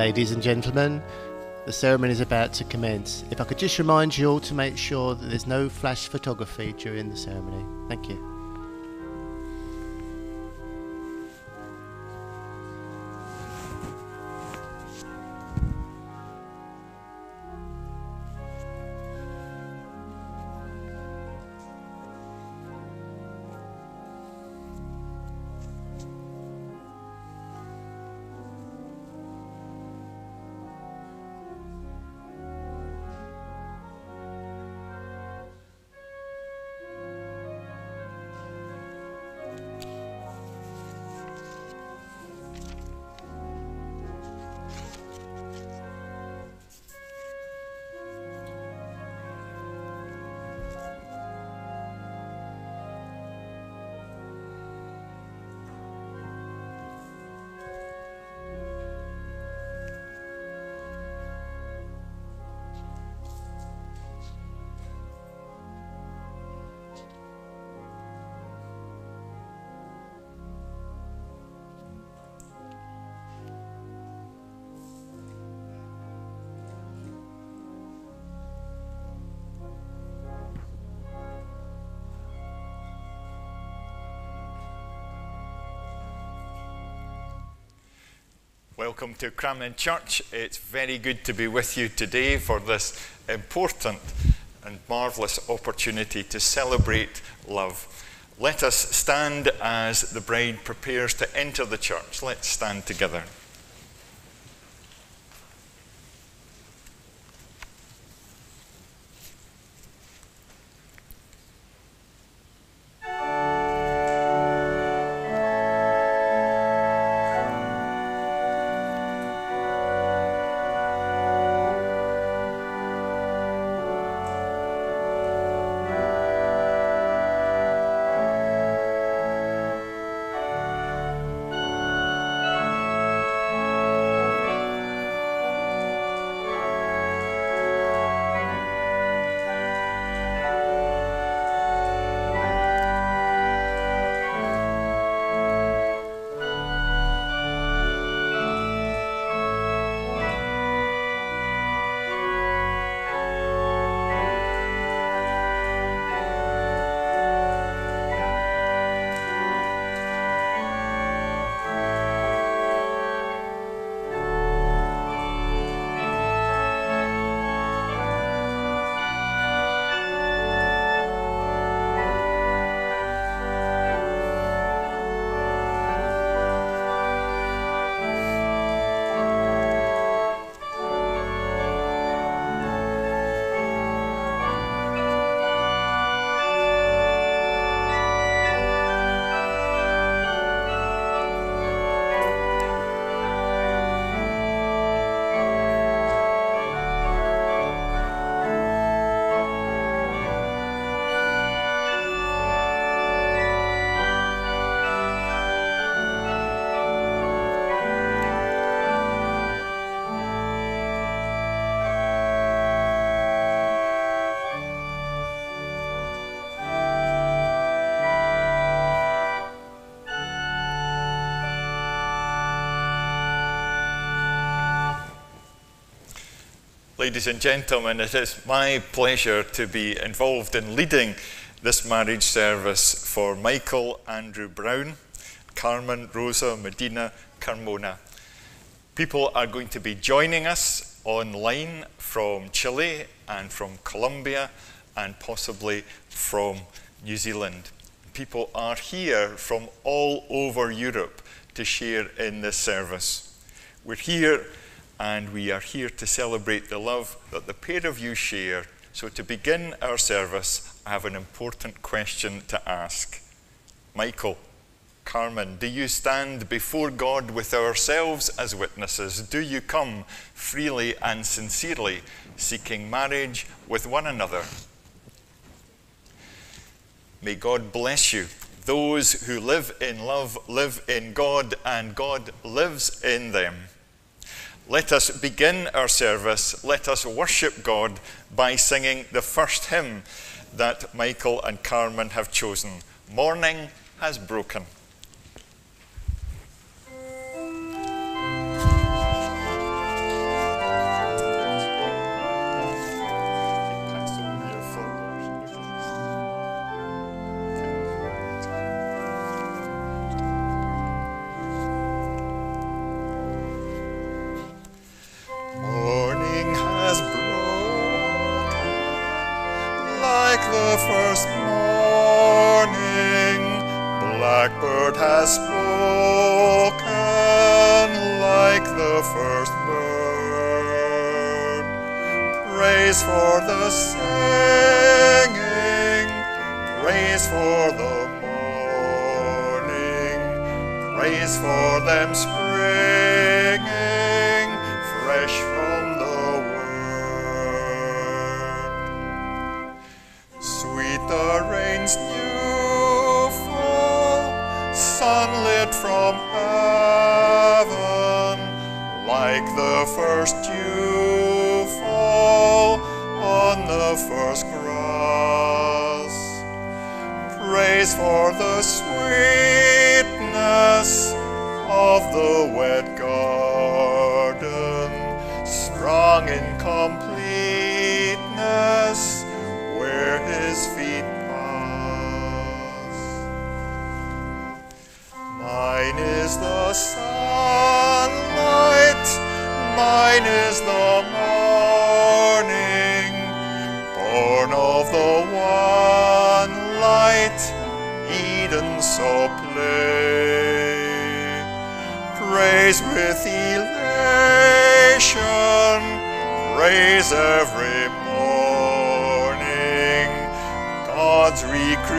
Ladies and gentlemen, the ceremony is about to commence. If I could just remind you all to make sure that there's no flash photography during the ceremony. Thank you. Welcome to Cramond Church. It's very good to be with you today for this important and marvellous opportunity to celebrate love. Let us stand as the bride prepares to enter the church. Let's stand together. Ladies and gentlemen, it is my pleasure to be involved in leading this marriage service for Michael Andrew Brown, Carmen Rosa Medina Carmona. People are going to be joining us online from Chile and from Colombia and possibly from New Zealand. People are here from all over Europe to share in this service. We're here and we are here to celebrate the love that the pair of you share. So, to begin our service, I have an important question to ask. Michael, Carmen, do you stand before God with ourselves as witnesses? Do you come freely and sincerely seeking marriage with one another? May God bless you. Those who live in love live in God, and God lives in them. Let us begin our service. Let us worship God by singing the first hymn that Michael and Carmen have chosen Morning Has Broken. God's recreation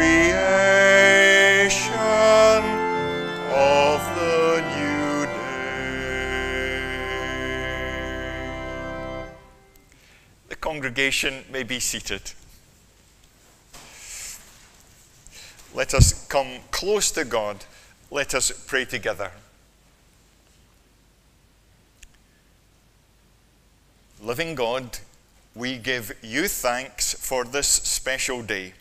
of the new day. The congregation may be seated. Let us come close to God. Let us pray together. Living God, we give you thanks for this special day.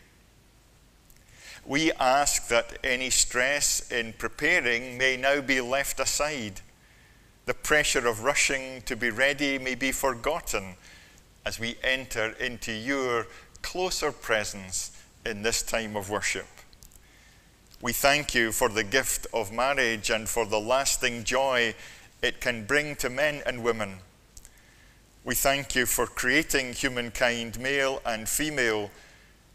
We ask that any stress in preparing may now be left aside. The pressure of rushing to be ready may be forgotten as we enter into your closer presence in this time of worship. We thank you for the gift of marriage and for the lasting joy it can bring to men and women. We thank you for creating humankind, male and female,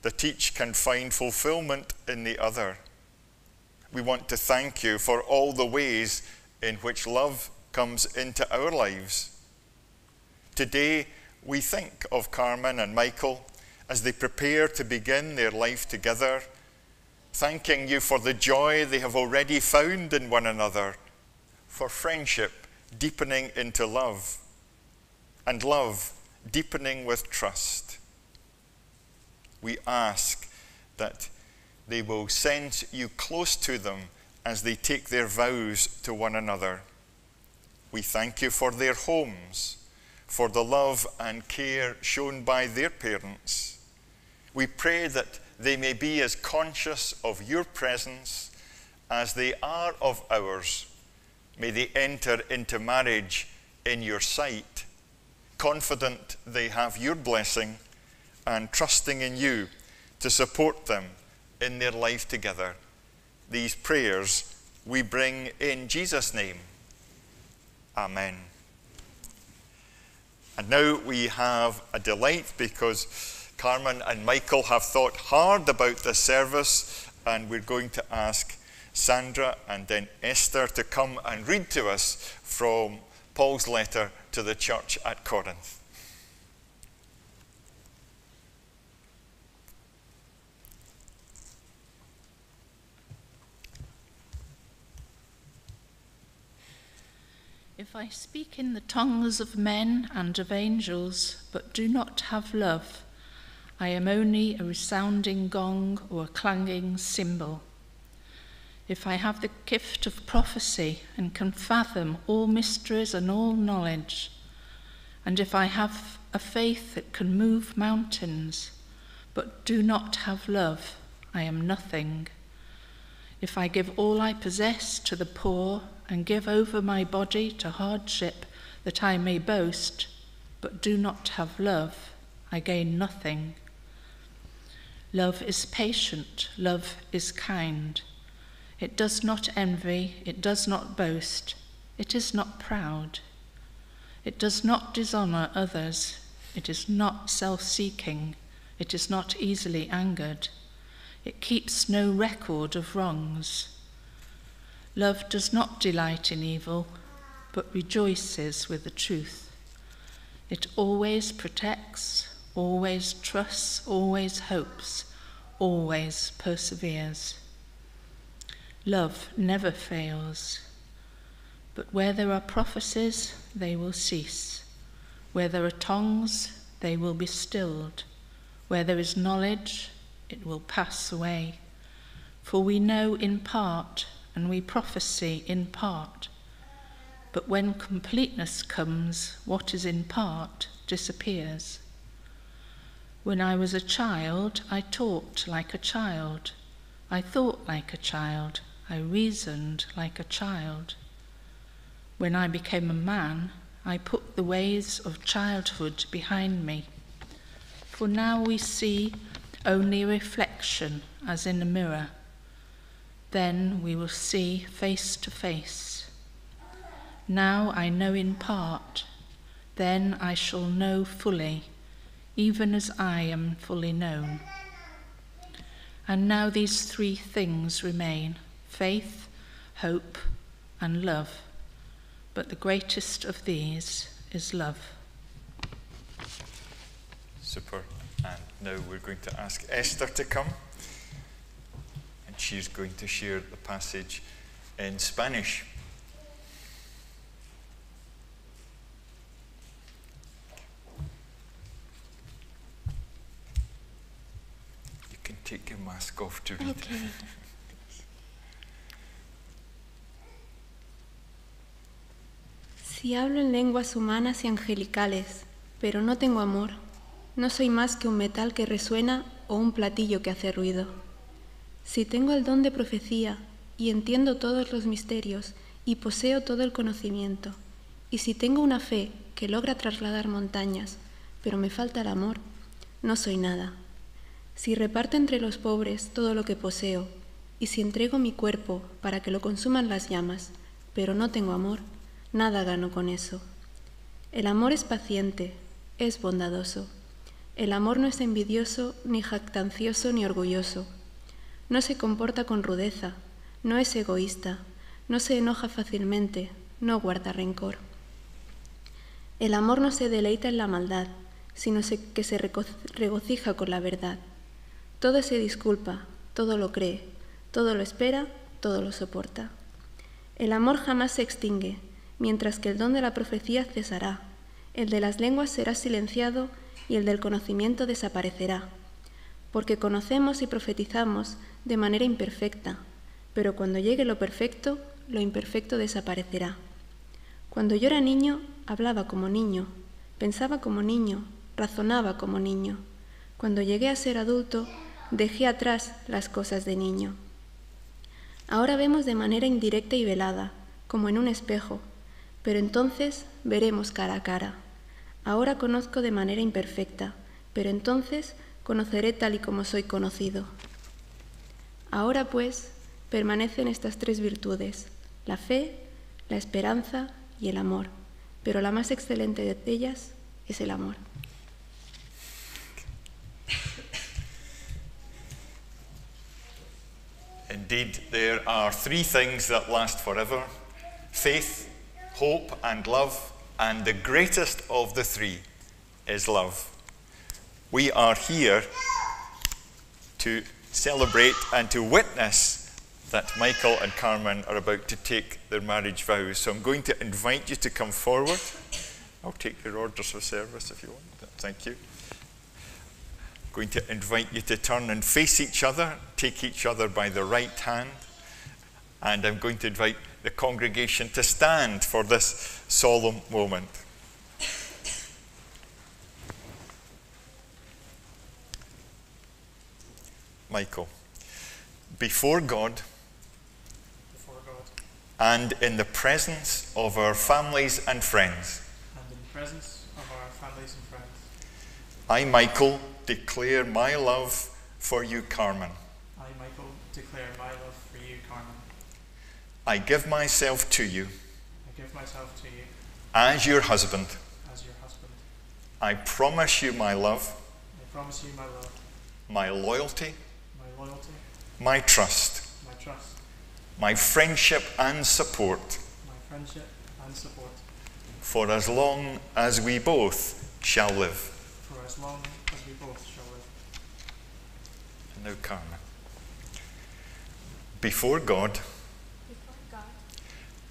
that each can find fulfillment in the other. We want to thank you for all the ways in which love comes into our lives. Today, we think of Carmen and Michael as they prepare to begin their life together, thanking you for the joy they have already found in one another, for friendship deepening into love and love deepening with trust. We ask that they will sense you close to them as they take their vows to one another. We thank you for their homes, for the love and care shown by their parents. We pray that they may be as conscious of your presence as they are of ours. May they enter into marriage in your sight confident they have your blessing and trusting in you to support them in their life together. These prayers we bring in Jesus' name. Amen. And now we have a delight because Carmen and Michael have thought hard about this service, and we're going to ask Sandra and then Esther to come and read to us from Paul's letter to the church at Corinth. If I speak in the tongues of men and of angels, but do not have love, I am only a resounding gong or a clanging cymbal. If I have the gift of prophecy and can fathom all mysteries and all knowledge, and if I have a faith that can move mountains, but do not have love, I am nothing. If I give all I possess to the poor and give over my body to hardship that I may boast, but do not have love, I gain nothing. Love is patient, love is kind. It does not envy, it does not boast, it is not proud. It does not dishonor others, it is not self seeking, it is not easily angered, it keeps no record of wrongs. Love does not delight in evil, but rejoices with the truth. It always protects, always trusts, always hopes, always perseveres. Love never fails. But where there are prophecies, they will cease. Where there are tongues, they will be stilled. Where there is knowledge, it will pass away. For we know in part, and we prophesy in part. But when completeness comes, what is in part disappears. When I was a child, I talked like a child. I thought like a child. I reasoned like a child. When I became a man, I put the ways of childhood behind me. For now we see only reflection as in a mirror. Then we will see face to face. Now I know in part, then I shall know fully, even as I am fully known. And now these three things remain faith, hope, and love. But the greatest of these is love. Super. And now we're going to ask Esther to come. And she's going to share the passage in Spanish. You can take your mask off to read. Okay. Si hablo en lenguas humanas y angelicales, pero no tengo amor, no soy más que un metal que resuena o un platillo que hace ruido. Si tengo el don de profecía y entiendo todos los misterios y poseo todo el conocimiento, y si tengo una fe que logra trasladar montañas, pero me falta el amor, no soy nada. Si reparto entre los pobres todo lo que poseo, y si entrego mi cuerpo para que lo consuman las llamas, pero no tengo amor, nada gano con eso. El amor es paciente, es bondadoso. El amor no es envidioso, ni jactancioso, ni orgulloso. No se comporta con rudeza, no es egoísta, no se enoja fácilmente, no guarda rencor. El amor no se deleita en la maldad, sino que se regocija con la verdad. Todo se disculpa, todo lo cree, todo lo espera, todo lo soporta. El amor jamás se extingue, mientras que el don de la profecía cesará, el de las lenguas será silenciado y el del conocimiento desaparecerá, porque conocemos y profetizamos de manera imperfecta, pero cuando llegue lo perfecto, lo imperfecto desaparecerá. Cuando yo era niño, hablaba como niño, pensaba como niño, razonaba como niño. Cuando llegué a ser adulto, dejé atrás las cosas de niño. Ahora vemos de manera indirecta y velada, como en un espejo, pero entonces veremos cara a cara. Ahora conozco de manera imperfecta, pero entonces conoceré tal y como soy conocido. Ahora pues permanecen estas tres virtudes, la fe, la esperanza y el amor, pero la más excelente de ellas es el amor. Indeed, there are three things that last forever faith, hope, and love, and the greatest of the three is love. We are here to celebrate and to witness that Michael and Carmen are about to take their marriage vows. So I'm going to invite you to come forward. I'll take your orders of service if you want. Thank you I'm going to invite you to turn and face each other, take each other by the right hand, and I'm going to invite the congregation to stand for this solemn moment. Michael, before God. Before God. And in the presence of our families and friends, and in the presence of our families and friends, I, Michael, declare my love for you, Carmen. I, Michael, declare my love for you, Carmen. I give myself to you. I give myself to you. As your husband. as your husband. I promise you my love, I promise you my love, my loyalty, loyalty, my trust, my trust, my friendship and support. My friendship and support. For as long as we both shall live. for as long as we both shall live. And now, Carmen. Before God. Before God,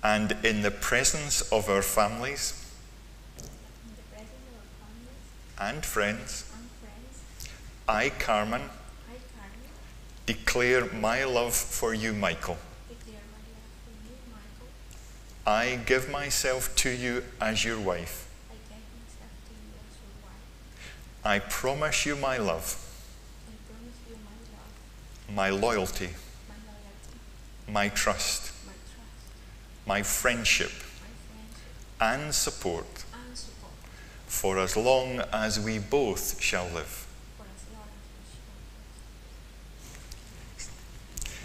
and in the presence of our families. In the presence of our families. And friends, and friends, I, Carmen, I, Carmen, declare my love for you, Michael. I give myself to you as your wife. I promise you my love, my loyalty, my trust, my friendship, and support for as long as we both shall live. for as long as we shall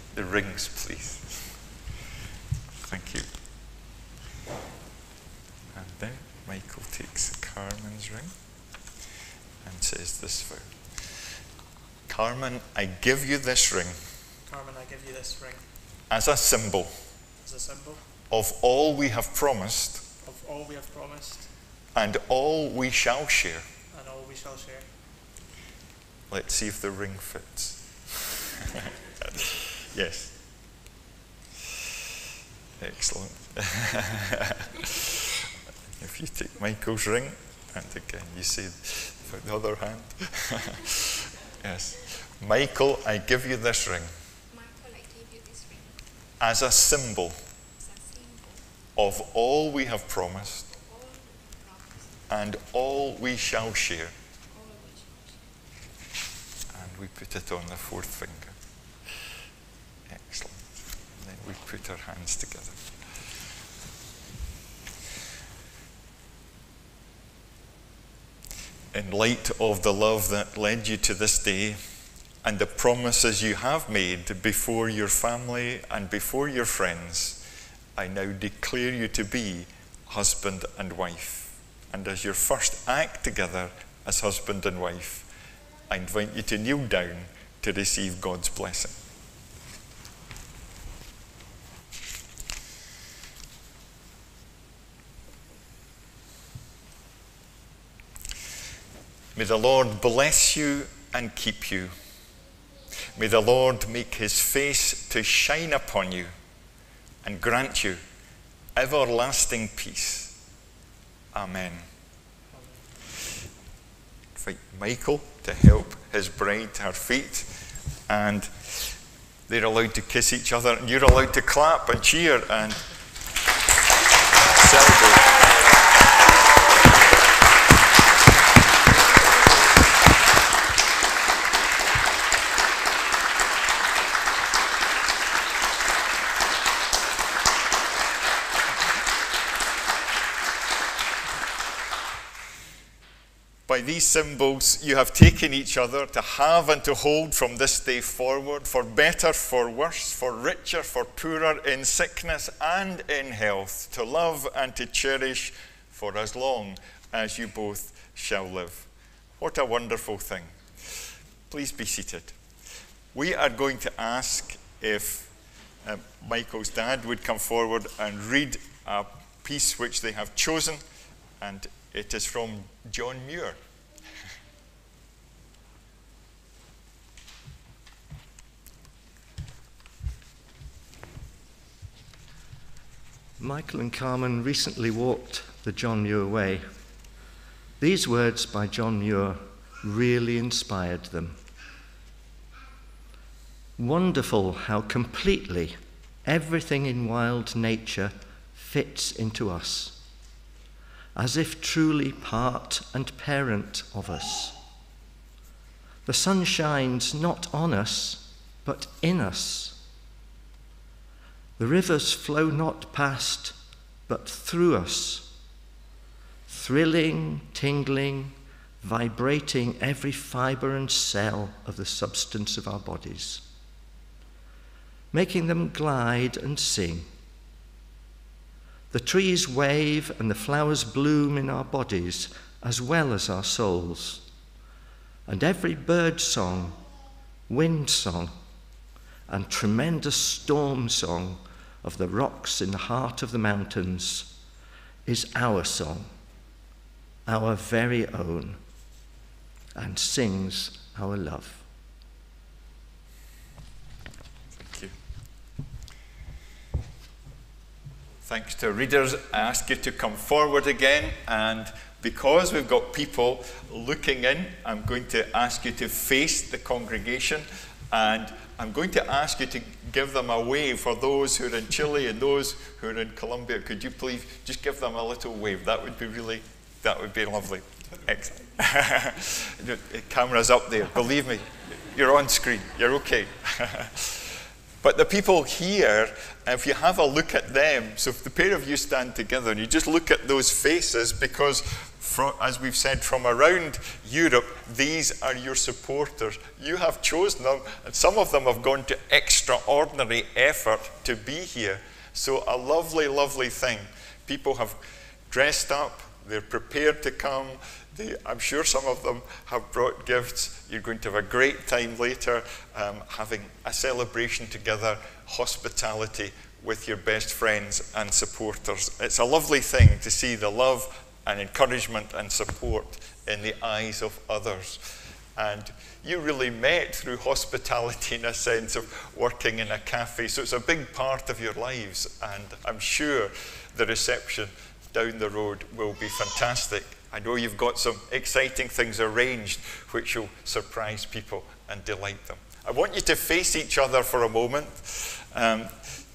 live. The rings, please. Thank you. And then Michael takes Carmen's ring and says this vow Carmen, I give you this ring Carmen, I give you this ring as a symbol as a symbol of all we have promised of all we have promised and all we shall share. and all we shall share. Let's see if the ring fits. yes. Excellent. if you take Michael's ring, and again uh, you say for the other hand. yes. Michael, I give you this ring Michael, I give you this ring as a symbol as a symbol of all we have promised all we promised, and all we shall share. all we shall share. And we put it on the fourth finger. We put our hands together. In light of the love that led you to this day and the promises you have made before your family and before your friends, I now declare you to be husband and wife. And as your first act together as husband and wife, I invite you to kneel down to receive God's blessing. May the Lord bless you and keep you. May the Lord make his face to shine upon you and grant you everlasting peace. Amen. Invite Michael to help his bride to her feet, and they're allowed to kiss each other, and you're allowed to clap and cheer and celebrate. By these symbols, you have taken each other to have and to hold from this day forward, for better, for worse, for richer, for poorer, in sickness and in health, to love and to cherish for as long as you both shall live. What a wonderful thing. Please be seated. We are going to ask if uh, Michael's dad would come forward and read a piece which they have chosen, and it is from John Muir. Michael and Carmen recently walked the John Muir Way. These words by John Muir really inspired them. Wonderful how completely everything in wild nature fits into us, as if truly part and parent of us. The sun shines not on us, but in us. The rivers flow not past, but through us, thrilling, tingling, vibrating every fibre and cell of the substance of our bodies, making them glide and sing. The trees wave and the flowers bloom in our bodies as well as our souls. And every bird song, wind song, and tremendous storm song of the rocks in the heart of the mountains is our song, our very own. and sings our love. Thank you. Thanks to readers. I ask you to come forward again, and because we've got people looking in, I'm going to ask you to face the congregation, and I'm going to ask you to give them a wave for those who are in Chile and those who are in Colombia. Could you please just give them a little wave? That would be really, that would be lovely. Excellent. the camera's up there. Believe me, you're on screen. You're okay. But the people here, if you have a look at them, so if the pair of you stand together and you just look at those faces, because from, as we've said, from around Europe, these are your supporters. You have chosen them, and some of them have gone to extraordinary effort to be here. So, a lovely, lovely thing. People have dressed up, they're prepared to come. They, I'm sure some of them have brought gifts. You're going to have a great time later um, having a celebration together, hospitality with your best friends and supporters. It's a lovely thing to see the love and encouragement and support in the eyes of others. And you really met through hospitality in a sense of working in a cafe. So it's a big part of your lives. And I'm sure the reception down the road will be fantastic. I know you've got some exciting things arranged which will surprise people and delight them. I want you to face each other for a moment, um,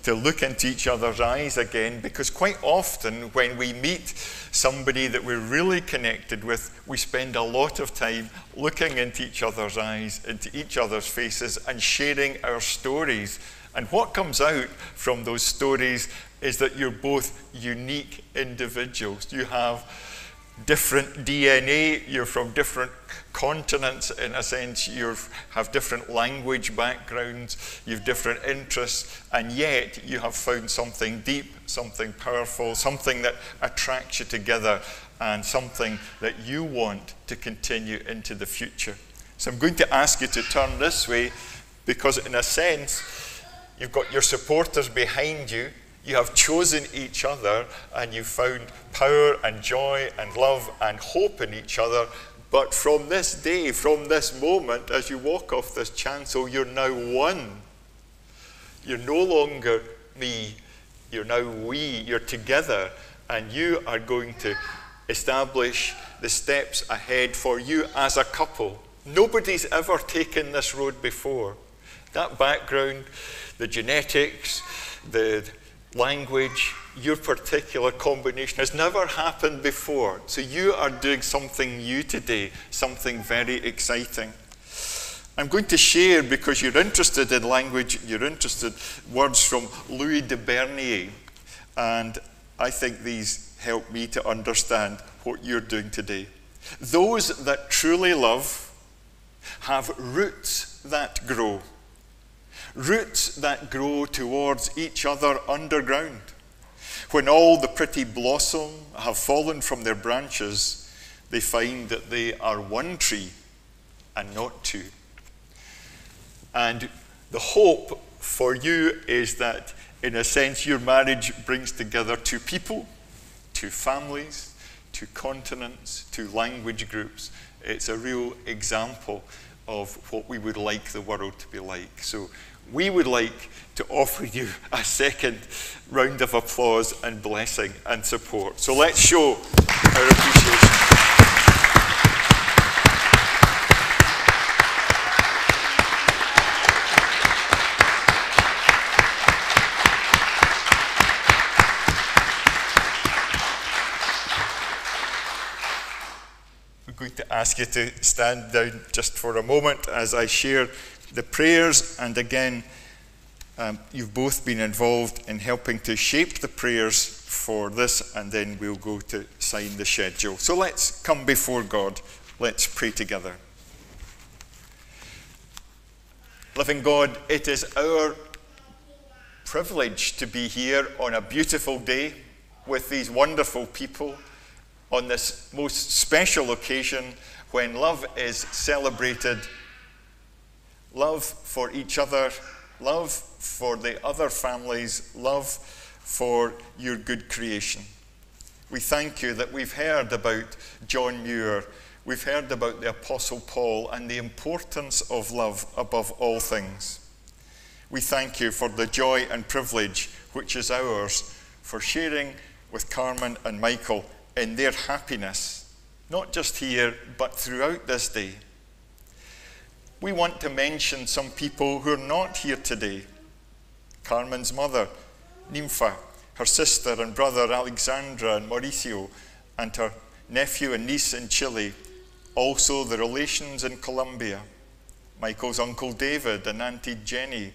to look into each other's eyes again, because quite often when we meet somebody that we're really connected with, we spend a lot of time looking into each other's eyes, into each other's faces, and sharing our stories. And what comes out from those stories is that you're both unique individuals. You have different DNA, you're from different continents in a sense, you have different language backgrounds, you have different interests, and yet you have found something deep, something powerful, something that attracts you together, and something that you want to continue into the future. So I'm going to ask you to turn this way because, in a sense, you've got your supporters behind you you have chosen each other and you've found power and joy and love and hope in each other. But from this day, from this moment, as you walk off this chancel, you're now one. You're no longer me, you're now we, you're together, and you are going to establish the steps ahead for you as a couple. Nobody's ever taken this road before. That background, the genetics, the language, your particular combination has never happened before. So you are doing something new today, something very exciting. I'm going to share, because you're interested in language, you're interested, words from Louis de Bernières. And I think these help me to understand what you're doing today. Those that truly love have roots that grow roots that grow towards each other underground. When all the pretty blossom have fallen from their branches, they find that they are one tree and not two. And the hope for you is that, in a sense, your marriage brings together two people, two families, two continents, two language groups. It's a real example of what we would like the world to be like. So we would like to offer you a second round of applause and blessing and support. So let's show our appreciation. I'm going to ask you to stand down just for a moment as I share the prayers, and again, um, you've both been involved in helping to shape the prayers for this, and then we'll go to sign the schedule. So let's come before God. Let's pray together. Living God, it is our privilege to be here on a beautiful day with these wonderful people on this most special occasion when love is celebrated love for each other, love for the other families, love for your good creation. We thank you that we've heard about John Muir. we've heard about the Apostle Paul and the importance of love above all things. We thank you for the joy and privilege which is ours for sharing with Carmen and Michael in their happiness, not just here, but throughout this day. We want to mention some people who are not here today. Carmen's mother, Nympha, her sister and brother Alexandra and Mauricio, and her nephew and niece in Chile, also the relations in Colombia, Michael's uncle David and auntie Jenny,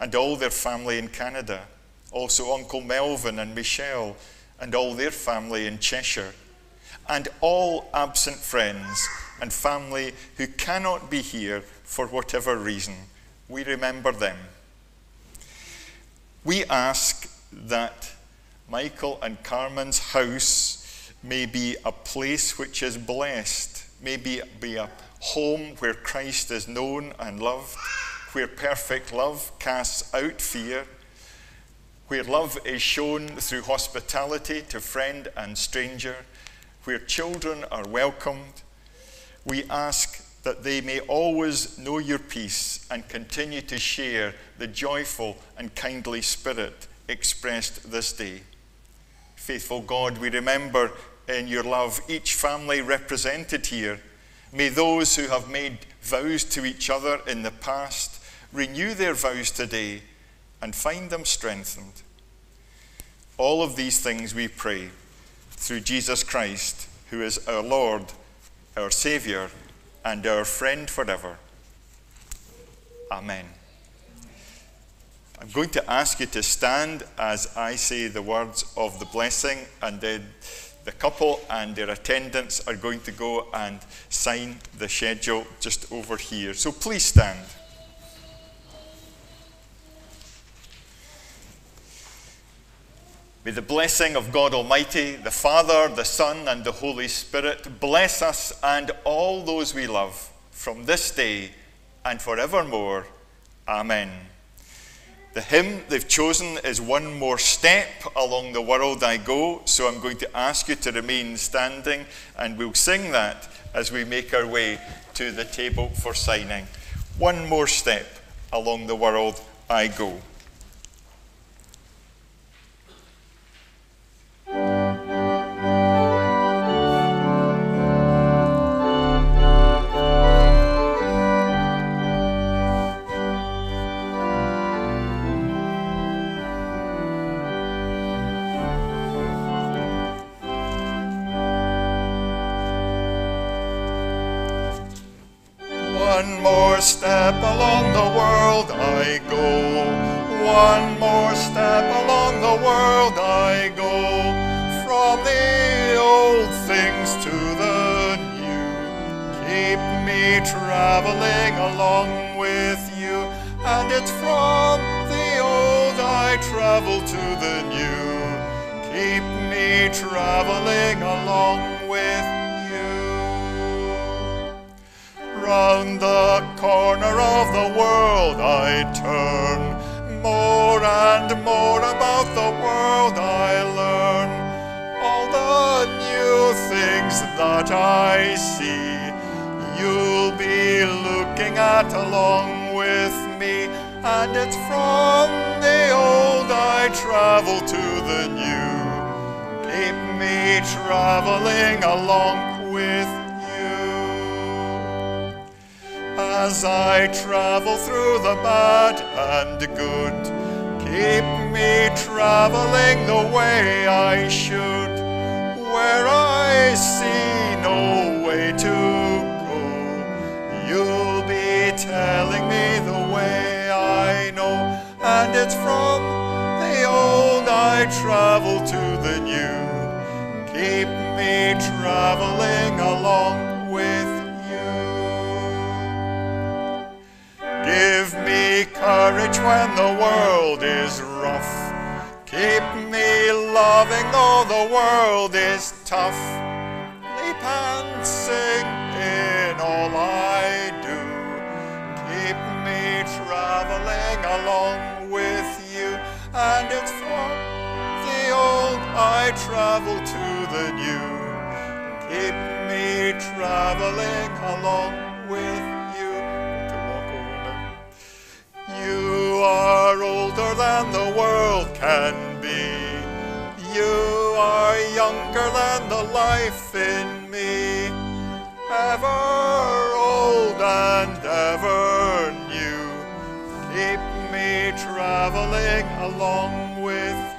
and all their family in Canada, also Uncle Melvin and Michelle, and all their family in Cheshire, and all absent friends and family who cannot be here for whatever reason. We remember them. We ask that Michael and Carmen's house may be a place which is blessed, may be, be a home where Christ is known and loved, where perfect love casts out fear, where love is shown through hospitality to friend and stranger, where children are welcomed. We ask that they may always know your peace and continue to share the joyful and kindly spirit expressed this day. Faithful God, we remember in your love each family represented here. May those who have made vows to each other in the past renew their vows today and find them strengthened. All of these things we pray through Jesus Christ, who is our Lord, our Saviour, and our friend forever. Amen. I'm going to ask you to stand as I say the words of the blessing, and then the couple and their attendants are going to go and sign the schedule just over here. So please stand. May the blessing of God Almighty, the Father, the Son, and the Holy Spirit bless us and all those we love from this day and forevermore. Amen. The hymn they've chosen is One More Step Along the World I Go, so I'm going to ask you to remain standing and we'll sing that as we make our way to the table for signing. One more step along the world I go. One more step along the world I go. One more step along the world traveling along with you. And it's from the old I travel to the new. Keep me traveling along with you. Round the corner of the world I turn. More and more about the world I learn. All the new things that I see, you'll be looking at along with me. And it's from the old I travel to the new. Keep me traveling along with you. As I travel through the bad and good, keep me traveling the way I should. Where I see no way to you'll be telling me the way I know. And it's from the old I travel to the new. Keep me traveling along with you. Give me courage when the world is rough. Keep me loving though the world is tough. Leap and sing in all I me traveling along with you. And it's from the old I travel to the new. Keep me traveling along with you. To walk over. You are older than the world can be. You are younger than the life in me. Ever old and ever traveling along with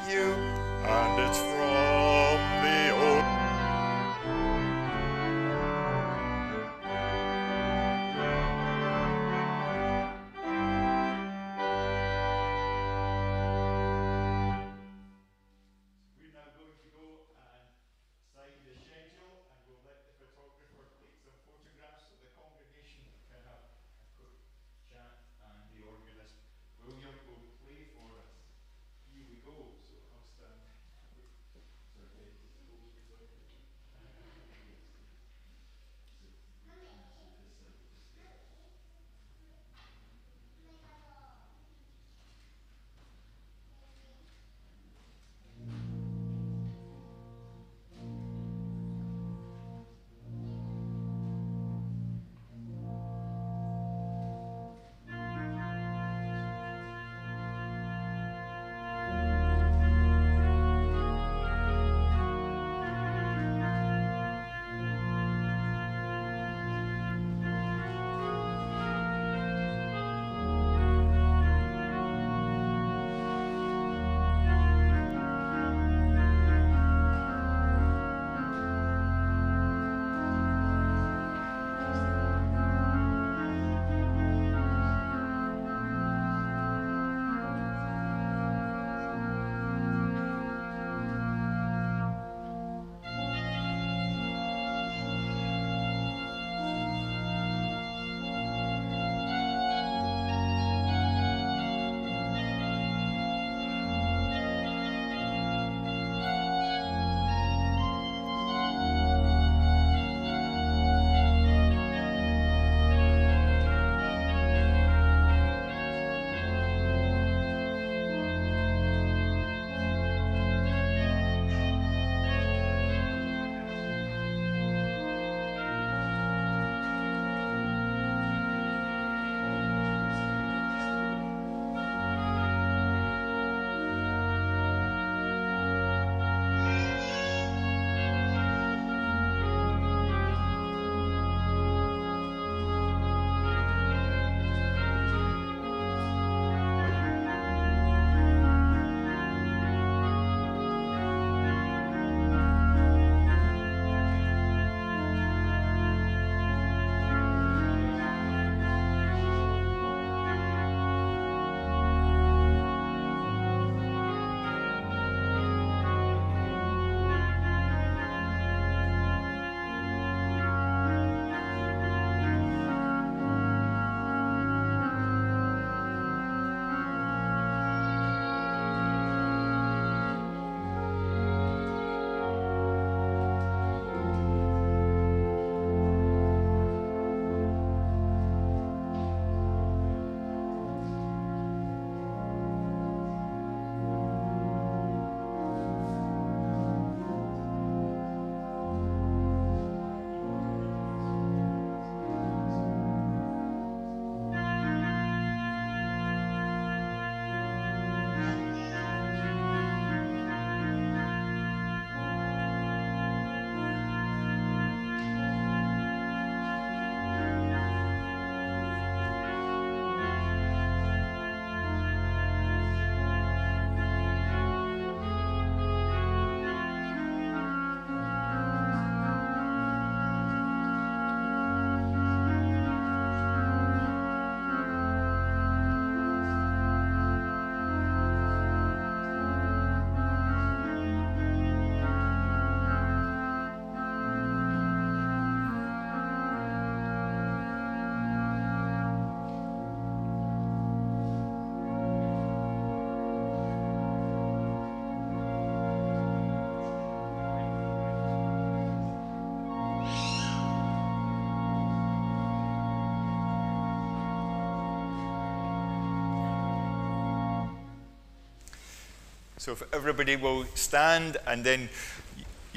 So if everybody will stand and then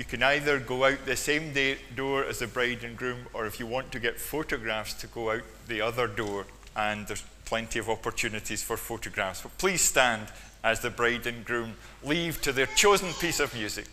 You can either go out the same day, door as the bride and groom, or if you want to get photographs, to go out the other door, and there's plenty of opportunities for photographs. But please stand as the bride and groom leave to their chosen piece of music.